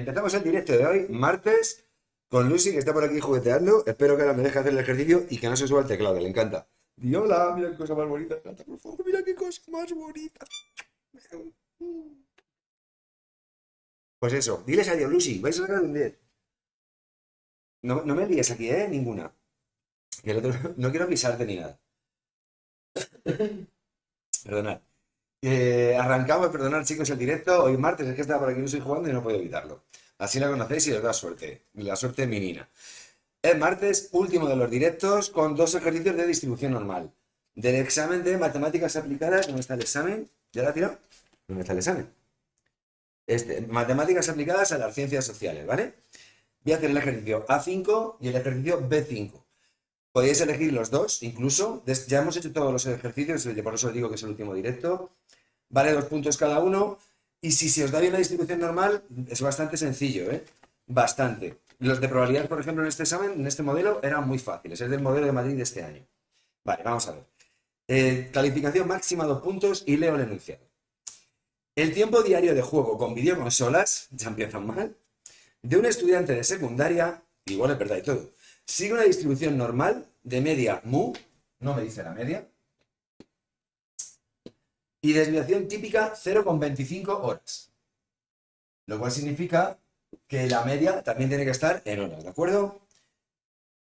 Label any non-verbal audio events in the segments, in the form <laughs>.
empezamos el directo de hoy, martes, con Lucy, que está por aquí jugueteando. Espero que ahora me deje hacer el ejercicio y que no se suba el teclado, le encanta. Di hola, mira qué cosa más bonita. Por favor, mira qué cosa más bonita. Pues eso, diles adiós, Lucy. Vais a sacar un 10. No, no me líes aquí, ¿eh? Ninguna. Que el otro- <laughs> no quiero pisarte ni nada. <laughs> Perdonad. Eh, arrancamos, perdonad chicos, el directo. Hoy martes es que estaba por aquí, no estoy jugando y no puedo evitarlo. Así la conocéis y os da suerte. La suerte menina. Es martes, último de los directos, con dos ejercicios de distribución normal. Del examen de matemáticas aplicadas, ¿dónde está el examen? ¿Ya la tirado? ¿Dónde está el examen? Este, matemáticas aplicadas a las ciencias sociales, ¿vale? Voy a hacer el ejercicio A5 y el ejercicio B5. Podéis elegir los dos, incluso. Ya hemos hecho todos los ejercicios, por eso os digo que es el último directo. Vale dos puntos cada uno. Y si se os da bien la distribución normal, es bastante sencillo, ¿eh? Bastante. Los de probabilidad, por ejemplo, en este examen, en este modelo, eran muy fáciles. Es del modelo de Madrid de este año. Vale, vamos a ver. Eh, calificación máxima dos puntos y leo el enunciado. El tiempo diario de juego con videoconsolas, ya empiezan mal, de un estudiante de secundaria, igual es verdad y todo, sigue una distribución normal de media mu, no me dice la media, y desviación típica 0,25 horas. Lo cual significa que la media también tiene que estar en horas, ¿de acuerdo?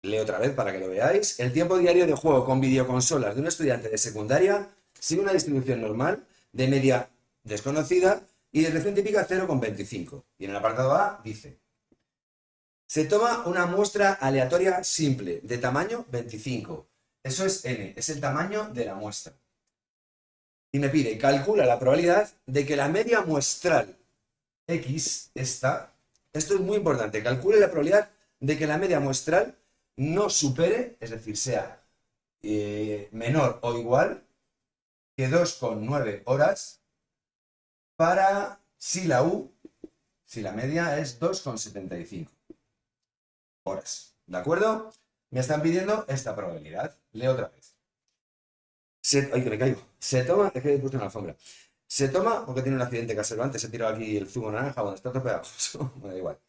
Leo otra vez para que lo veáis. El tiempo diario de juego con videoconsolas de un estudiante de secundaria sigue una distribución normal de media desconocida y desviación típica 0,25. Y en el apartado A dice, se toma una muestra aleatoria simple de tamaño 25. Eso es n, es el tamaño de la muestra. Y me pide, calcula la probabilidad de que la media muestral x, esta, esto es muy importante, calcule la probabilidad de que la media muestral no supere, es decir, sea eh, menor o igual que 2,9 horas para si la u, si la media es 2,75 horas. ¿De acuerdo? Me están pidiendo esta probabilidad. Leo otra vez. Se, ay, que me caigo. Se toma, es que he puesto una alfombra. Se toma, porque tiene un accidente casero antes, he tirado aquí el zumo naranja, bueno, está todo pegajoso, <laughs> me da igual.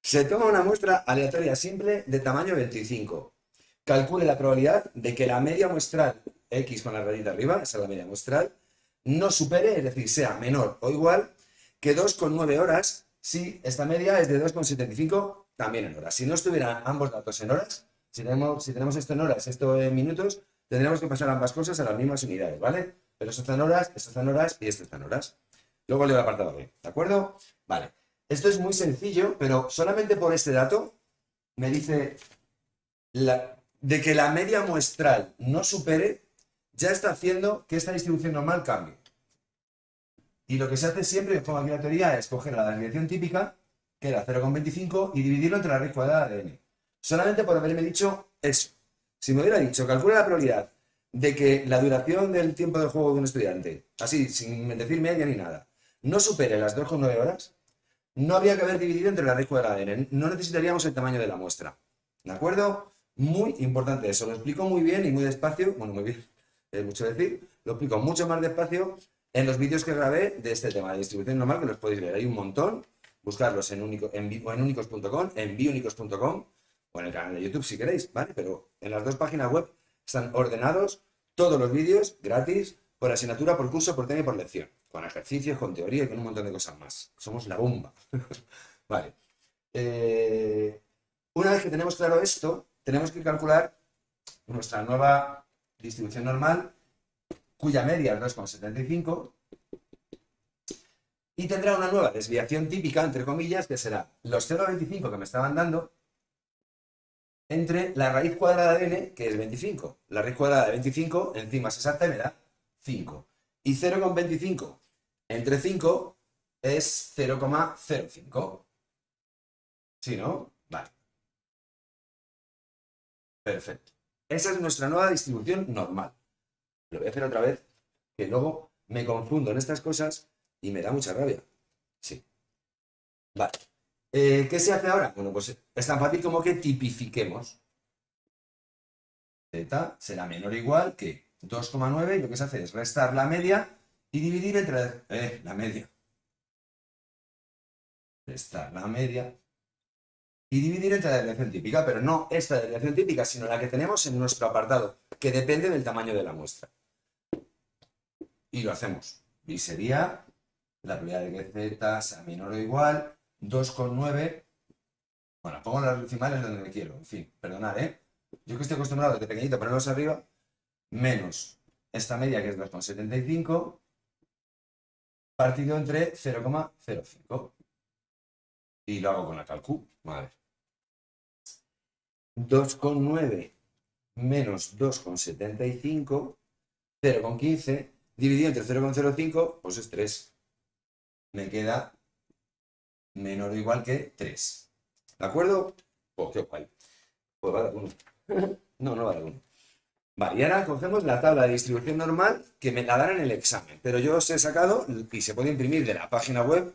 Se toma una muestra aleatoria simple de tamaño 25. Calcule la probabilidad de que la media muestral, X con la rayita arriba, esa es la media muestral, no supere, es decir, sea menor o igual que 2,9 horas si esta media es de 2,75 también en horas. Si no estuvieran ambos datos en horas, si tenemos, si tenemos esto en horas, esto en minutos, tendríamos que pasar ambas cosas a las mismas unidades, ¿vale? Pero esto está en horas, esto está en horas y esto está en horas. Luego leo el apartado B, ¿de acuerdo? Vale. Esto es muy sencillo, pero solamente por este dato me dice de que la media muestral no supere, ya está haciendo que esta distribución normal cambie. Y lo que se hace siempre, pongo aquí la teoría, es coger la desviación típica, que era 0,25, y dividirlo entre la raíz cuadrada de n. Solamente por haberme dicho eso. Si me hubiera dicho, calcula la probabilidad de que la duración del tiempo de juego de un estudiante, así, sin decir media ni nada, no supere las 2,9 horas, no habría que haber dividido entre la raíz cuadrada de n. No necesitaríamos el tamaño de la muestra. ¿De acuerdo? Muy importante eso. Lo explico muy bien y muy despacio. Bueno, muy bien, <laughs> es mucho decir. Lo explico mucho más despacio en los vídeos que grabé de este tema de distribución normal, que los podéis ver. Hay un montón. Buscarlos en, único, en, en unicos.com, en o en el canal de YouTube si queréis, ¿vale? Pero en las dos páginas web están ordenados todos los vídeos gratis por asignatura, por curso, por tema y por lección. Con ejercicios, con teoría y con un montón de cosas más. Somos la bomba. <laughs> vale. Eh, una vez que tenemos claro esto, tenemos que calcular nuestra nueva distribución normal, cuya media es 2,75, y tendrá una nueva desviación típica, entre comillas, que será los 0,25 que me estaban dando, entre la raíz cuadrada de n, que es 25. La raíz cuadrada de 25 encima es exacta y me da 5. Y 0,25 entre 5 es 0,05. ¿Sí, no? Vale. Perfecto. Esa es nuestra nueva distribución normal. Lo voy a hacer otra vez, que luego me confundo en estas cosas y me da mucha rabia. Sí. Vale. Eh, ¿Qué se hace ahora? Bueno, pues es tan fácil como que tipifiquemos. Z será menor o igual que 2,9 y lo que se hace es restar la media y dividir entre eh, la media. restar la media y dividir entre la desviación típica, pero no esta desviación típica, sino la que tenemos en nuestro apartado, que depende del tamaño de la muestra. Y lo hacemos. Y sería la probabilidad de que z sea menor o igual 2,9. Bueno, pongo las decimales donde quiero. En fin, perdonad, ¿eh? Yo que estoy acostumbrado desde pequeñito a ponerlos arriba, menos esta media que es 2,75, partido entre 0,05. Y lo hago con la calcu. A ver. 2,9 menos 2,75, 0,15, dividido entre 0,05, pues es 3. Me queda menor o igual que 3. ¿De acuerdo? Pues qué guay. Pues va a dar 1. no, no va a dar 1. Vale, y ahora cogemos la tabla de distribución normal que me la dan en el examen. Pero yo os he sacado y se puede imprimir de la página web,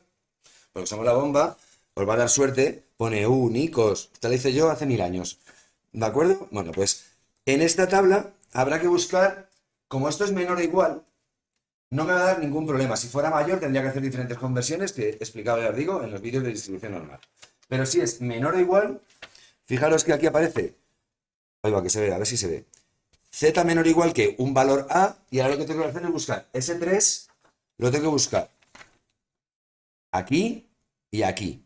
porque somos la bomba, os va a dar suerte, pone únicos. Te lo hice yo hace mil años. ¿De acuerdo? Bueno, pues en esta tabla habrá que buscar, como esto es menor o igual, no me va a dar ningún problema. Si fuera mayor tendría que hacer diferentes conversiones que he explicado, ya os digo, en los vídeos de distribución normal. Pero si es menor o igual, fijaros que aquí aparece, ahí va, que se ve, a ver si se ve, z menor o igual que un valor a, y ahora lo que tengo que hacer es buscar ese 3, lo tengo que buscar aquí y aquí.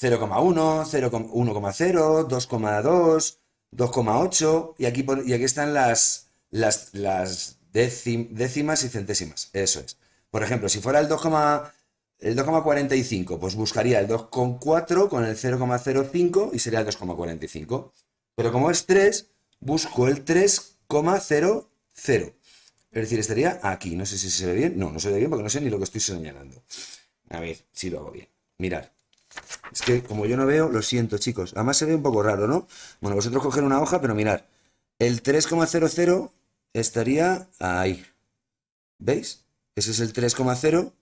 0,1, 1,0, 2,2, 2,8 y aquí, y aquí están las, las décimas y centésimas. Eso es. Por ejemplo, si fuera el 2,45, pues buscaría el 2,4 con el 0,05 y sería el 2,45. Pero como es 3, busco el 3,00. Es decir, estaría aquí. No sé si se ve bien. No, no se ve bien porque no sé ni lo que estoy señalando. A ver si lo hago bien. Mirad. Es que como yo no veo, lo siento, chicos. Además se ve un poco raro, ¿no? Bueno, vosotros coger una hoja, pero mirad. El 3,00 estaría ahí. ¿Veis? Ese es el 3,0.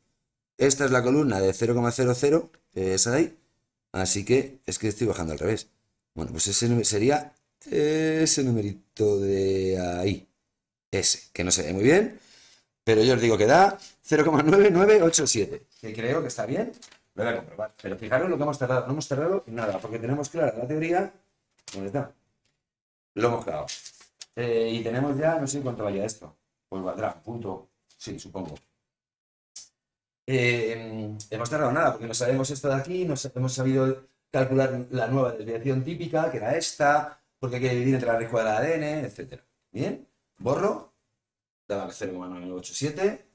Esta es la columna de 0,00, es ahí. Así que es que estoy bajando al revés. Bueno, pues ese sería ese numerito de ahí. Ese, que no se ve muy bien, pero yo os digo que da 0,9987, que creo que está bien. Lo voy a comprobar. Pero fijaros lo que hemos tardado. No hemos tardado nada, porque tenemos clara la teoría. ¿Dónde está? Lo hemos creado. Eh, y tenemos ya, no sé cuánto vaya esto. Pues valdrá, punto. Sí, supongo. Eh, hemos tardado nada, porque no sabemos esto de aquí, no hemos sabido calcular la nueva desviación típica, que era esta, porque hay que dividir entre la raíz cuadrada de n, etc. Bien, borro, daba 0,987.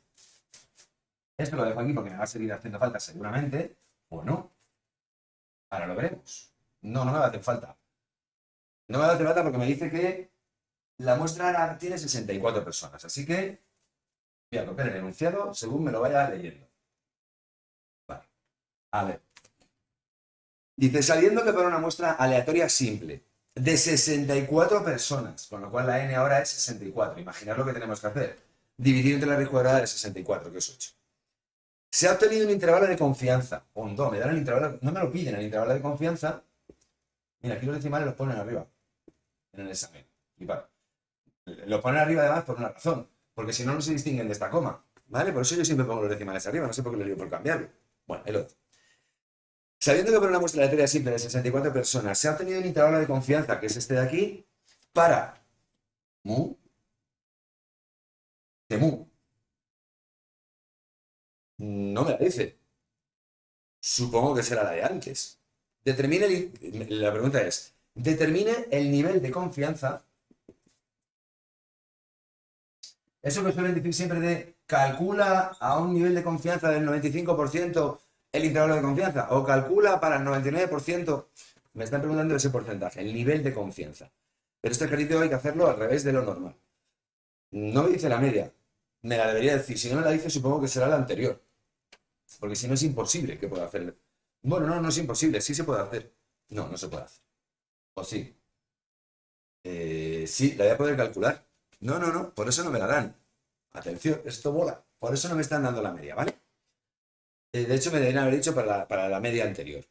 Esto lo dejo aquí porque me va a seguir haciendo falta seguramente, o no. Ahora lo veremos. No, no me va a hacer falta. No me va a hacer falta porque me dice que la muestra tiene 64 personas, así que voy a copiar el enunciado según me lo vaya leyendo. Vale. A ver. Dice, sabiendo que para una muestra aleatoria simple de 64 personas, con lo cual la n ahora es 64, imaginar lo que tenemos que hacer. Dividir entre la raíz cuadrada de 64, que es 8. Se ha obtenido un intervalo de confianza. O me dan el intervalo, no me lo piden, el intervalo de confianza. Mira, aquí los decimales los ponen arriba, en el examen. Y para. Lo ponen arriba además por una razón, porque si no, no se distinguen de esta coma. ¿Vale? Por eso yo siempre pongo los decimales arriba, no sé por qué lo digo por cambiarlo. Bueno, el otro. Sabiendo que por una muestra aleatoria simple de 64 personas se ha obtenido un intervalo de confianza, que es este de aquí, para mu de mu. No me la dice. Supongo que será la de antes. Determine la pregunta es, determine el nivel de confianza Eso que suelen decir siempre de calcula a un nivel de confianza del 95% el intervalo de confianza o calcula para el 99%. Me están preguntando ese porcentaje, el nivel de confianza. Pero este ejercicio hay que hacerlo al revés de lo normal. No me dice la media. Me la debería decir. Si no me la dice, supongo que será la anterior. Porque si no es imposible que pueda hacer. Bueno, no, no es imposible. Sí se puede hacer. No, no se puede hacer. ¿O sí? Eh, sí, la voy a poder calcular. No, no, no, por eso no me la dan. Atención, esto bola. Por eso no me están dando la media, ¿vale? Eh, de hecho, me deberían haber dicho para la, media anterior.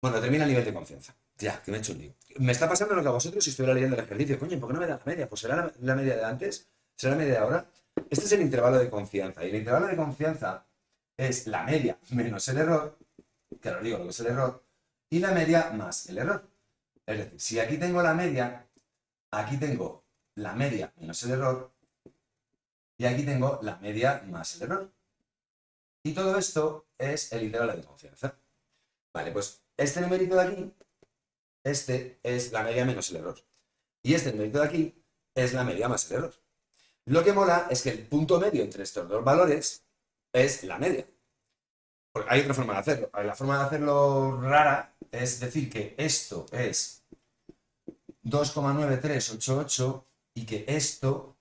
Bueno, termina el nivel de confianza. Ya, que me he hecho un lío. Me está pasando lo que a vosotros si estuviera leyendo el ejercicio. Coño, ¿por qué no me da la media? Pues será la, media de antes, será la media de ahora. Este es el intervalo de confianza. Y el intervalo de confianza es la media menos el error que ahora digo lo que es el error, y la media más el error. Es decir, si aquí tengo la media, aquí tengo la media menos el error, y aquí tengo la media más el error. Y todo esto es el intervalo de confianza. Vale, pues este numerito de aquí, este es la media menos el error. Y este numerito de aquí es la media más el error. Lo que mola es que el punto medio entre estos dos valores es la media. hay otra forma de hacerlo. La forma de hacerlo rara es decir que esto es 2,9388 y que esto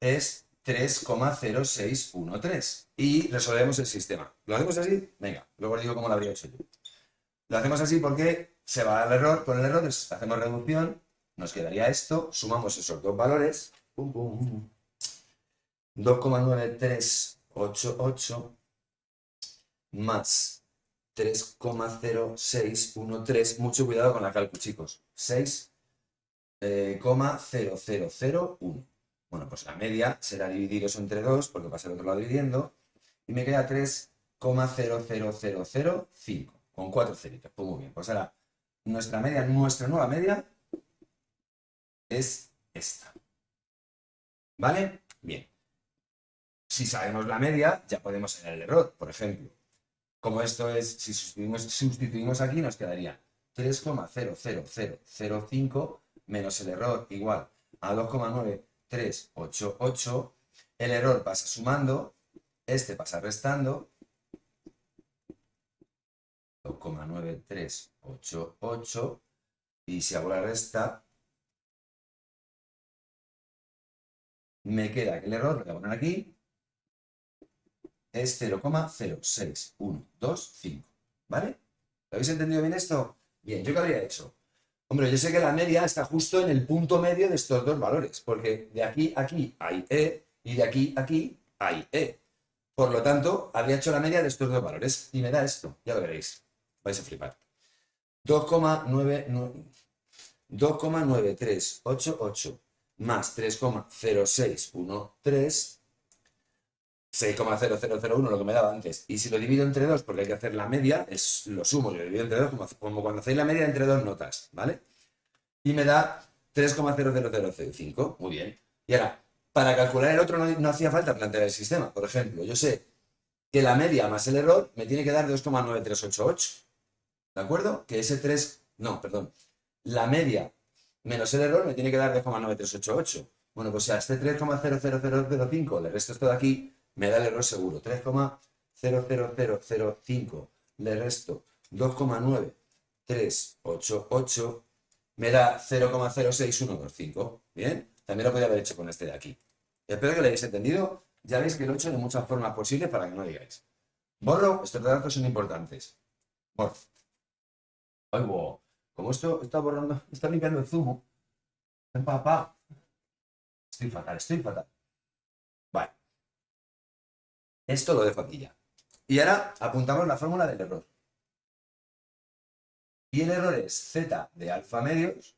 es 3,0613. Y resolvemos el sistema. ¿Lo hacemos así? Venga, luego os digo cómo lo habría hecho yo. Lo hacemos así porque se va al error, con el error hacemos reducción, nos quedaría esto, sumamos esos dos valores, 2,9388 más 3,0613, mucho cuidado con la cálculo, chicos, 6,0001. Bueno, pues la media será dividir eso entre 2, porque pasa el otro lado dividiendo, y me queda 3,00005, con 4 ceritos. Pues muy bien, pues ahora nuestra media, nuestra nueva media es esta. ¿Vale? Bien. Si sabemos la media, ya podemos hacer el error, por ejemplo. Como esto es, si sustituimos, sustituimos aquí, nos quedaría 3,00005 menos el error igual a 2,9388. El error pasa sumando, este pasa restando. 2,9388. Y si hago la resta, me queda que el error, lo voy a poner aquí, es 0,06125. ¿Vale? ¿Lo habéis entendido bien esto? Bien, ¿yo qué habría hecho? Hombre, yo sé que la media está justo en el punto medio de estos dos valores, porque de aquí a aquí hay E y de aquí a aquí hay E. Por lo tanto, habría hecho la media de estos dos valores y me da esto, ya lo veréis. Vais a flipar. 2,9388 más 3,0613 6,0001 lo que me daba antes. Y si lo divido entre 2, porque hay que hacer la media, es lo sumo, lo divido entre 2, como, cuando hacéis la media entre dos notas, ¿vale? Y me da 3,00005. Muy bien. Y ahora, para calcular el otro no, hacía falta plantear el sistema. Por ejemplo, yo sé que la media más el error me tiene que dar 2,9388. ¿De acuerdo? Que ese 3... No, perdón. La media menos el error me tiene que dar 2,9388. Bueno, pues a este 3,00005 le resto esto de aquí me da el error seguro. 3,00005 le resto 2,9388 me da 0,06125. ¿Bien? También lo podría haber hecho con este de aquí. Espero que lo hayáis entendido. Ya veis que lo he hecho de muchas formas posibles para que no digáis. Borro, estos datos son importantes. Borro. Ay. Como esto está borrando, está limpiando el zumo. Papá. Estoy fatal, estoy fatal. Esto lo dejo aquí ya. Y ahora apuntamos la fórmula del error. Y el error es z de alfa medios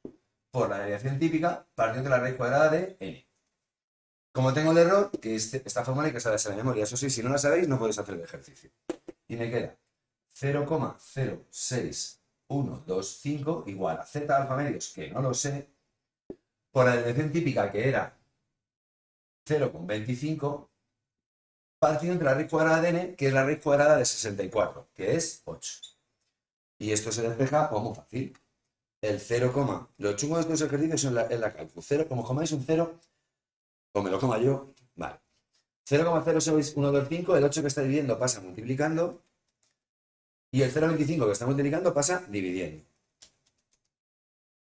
por la variación típica partiendo de la raíz cuadrada de n. Como tengo el error, que este, esta fórmula hay que saberse la memoria. Eso sí, si no la sabéis, no podéis hacer el ejercicio. Y me queda 0,06125 igual a z alfa medios, que no lo sé, por la variación típica que era 0,25 partido entre la raíz cuadrada de n, que es la raíz cuadrada de 64, que es 8. Y esto se despeja pues muy fácil. El 0, los chungos de estos ejercicios la, en la cálculo. 0, como comáis un 0, o me lo coma yo, vale. 0,06125, el 8 que está dividiendo pasa multiplicando, y el 0,25 que está multiplicando pasa dividiendo.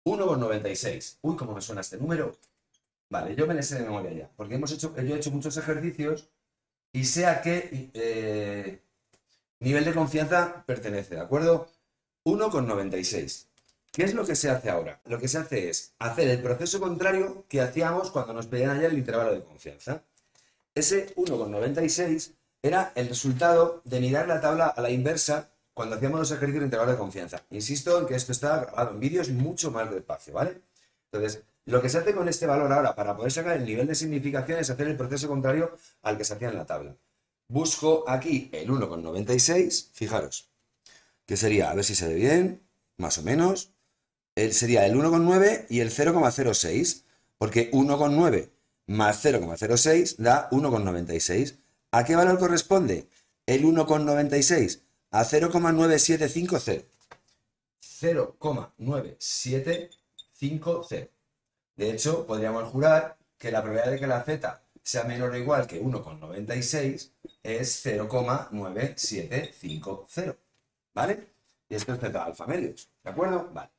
1,96. Uy, cómo me suena este número. Vale, yo me le sé de memoria ya, porque hemos yo he hecho muchos ejercicios y sé a qué eh, nivel de confianza pertenece, ¿de acuerdo? 1,96. ¿Qué es lo que se hace ahora? Lo que se hace es hacer el proceso contrario que hacíamos cuando nos pedían ayer el intervalo de confianza. Ese 1,96 era el resultado de mirar la tabla a la inversa cuando hacíamos los ejercicios de intervalo de confianza. Insisto en que esto está grabado en vídeos mucho más despacio, ¿vale? Entonces, lo que se hace con este valor ahora para poder sacar el nivel de significación es hacer el proceso contrario al que se hacía en la tabla. busco aquí el 1,96, fijaros, que sería, a ver si se ve bien, más o menos, el, sería el 1,9 y el 0,06, porque 1,9 más 0,06 da 1,96. ¿A qué valor corresponde? El 1,96 a 0,9750. 0,9750. De hecho, podríamos jurar que la probabilidad de que la z sea menor o igual que 1,96 es 0,9750. ¿Vale? Y esto es z alfa medios. ¿De acuerdo? Vale.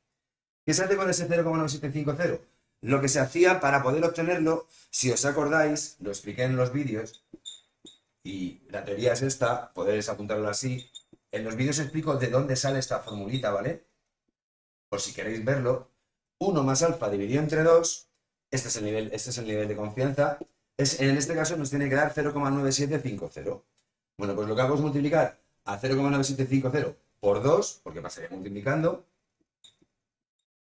¿Qué se hace con ese 0,9750? Lo que se hacía para poder obtenerlo, si os acordáis, lo expliqué en los vídeos, y la teoría es esta, podéis apuntarlo así. En los vídeos explico de dónde sale esta formulita, ¿vale? Por si queréis verlo. 1 más alfa dividido entre 2, este es el nivel, este es el nivel de confianza, en este caso nos tiene que dar 0,9750. Bueno, pues lo que hago es multiplicar a 0,9750 por 2, porque pasaría multiplicando,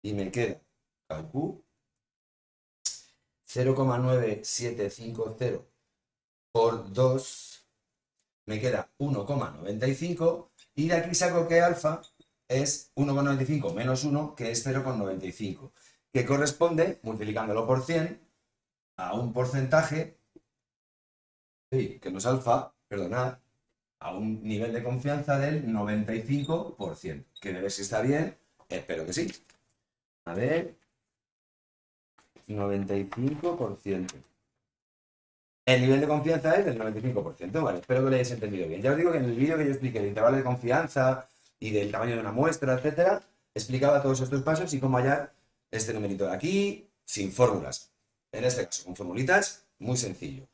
y me queda, calcu, 0,9750 por 2 me queda 1,95 y de aquí saco que alfa es 1,95 menos 1 que es 0,95 que corresponde, multiplicándolo por 100, a un porcentaje que no es alfa, perdonad, a un nivel de confianza del 95%, que debe si está bien, espero que sí. A ver, 95%. El nivel de confianza es del 95%, ¿vale? Espero que lo hayáis entendido bien. Ya os digo que en el vídeo que yo expliqué el intervalo de confianza y del tamaño de una muestra, etcétera, explicaba todos estos pasos y cómo hallar este numerito de aquí sin fórmulas. En este caso, con formulitas, muy sencillo.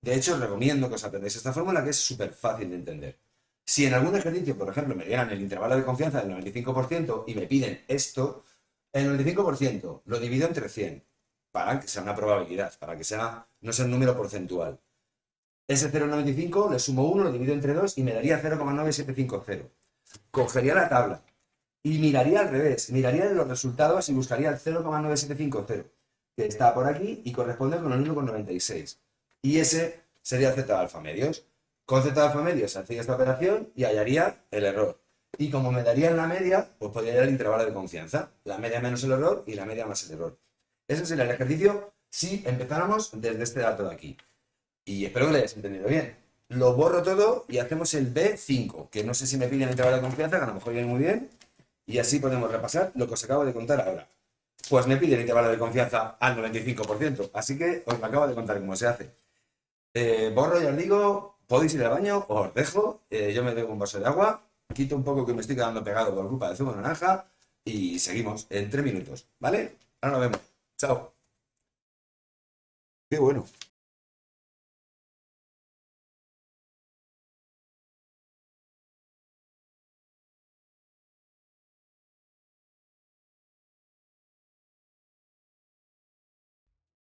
De hecho, os recomiendo que os aprendáis esta fórmula que es súper fácil de entender. Si en algún ejercicio, por ejemplo, me dieran el intervalo de confianza del 95% y me piden esto, el 95% lo divido entre 100 para que sea una probabilidad, para que sea, no sea un número porcentual. Ese 0,95 le sumo 1, lo divido entre 2 y me daría 0,9750. Cogería la tabla y miraría al revés, miraría los resultados y buscaría el 0,9750, que está por aquí y corresponde con el 1,96. Y ese sería Z alfa medios. Con Z alfa medios hacía esta operación y hallaría el error. Y como me daría en la media, pues podría ir el intervalo de confianza. La media menos el error y la media más el error. Ese sería el ejercicio si empezáramos desde este dato de aquí. Y espero que lo hayáis entendido bien. Lo borro todo y hacemos el B5, que no sé si me piden el intervalo de confianza, que a lo mejor viene muy bien. Y así podemos repasar lo que os acabo de contar ahora. Pues me piden el intervalo de confianza al 95%, así que os lo acabo de contar cómo se hace. Eh, borro, ya os digo, podéis ir al baño, os dejo, eh, yo me bebo un vaso de agua, quito un poco que me estoy quedando pegado por culpa del zumo de naranja y seguimos en tres minutos, ¿vale? Ahora nos vemos. Chao. Qué bueno.